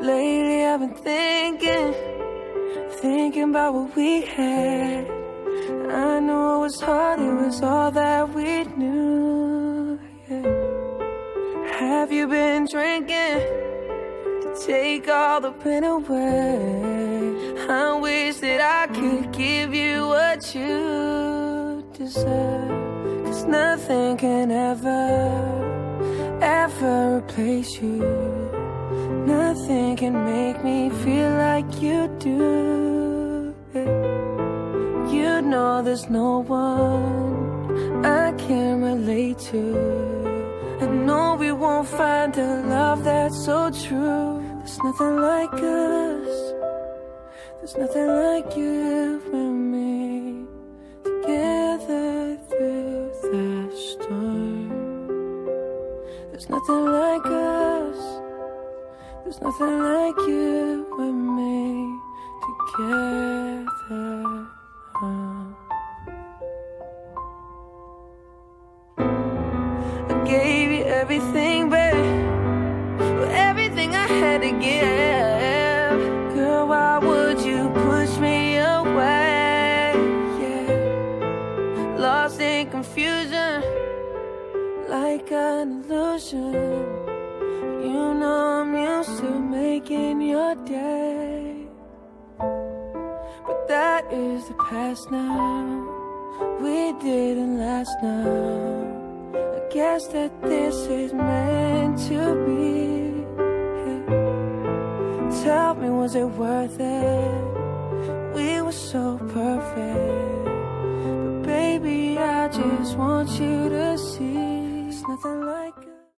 Lately I've been thinking, thinking about what we had. I know it was hard, it was all that we knew. Yeah. Have you been drinking take all the pain away? I wish that I could give you what you deserve. Cause nothing can ever, ever replace you. Nothing can make me feel like you do. You know there's no one I can relate to. I know we won't find a love that's so true. There's nothing like us. There's nothing like you and me together through the storm. There's nothing like us. There's nothing like you and me together. I gave you everything, To. Girl, why would you push me away? Yeah. Lost in confusion, like an illusion. You know I'm used to making your day. But that is the past now. We didn't last now. I guess that this is meant to be. Tell me, was it worth it? We were so perfect. But baby, I just want you to see. It's nothing like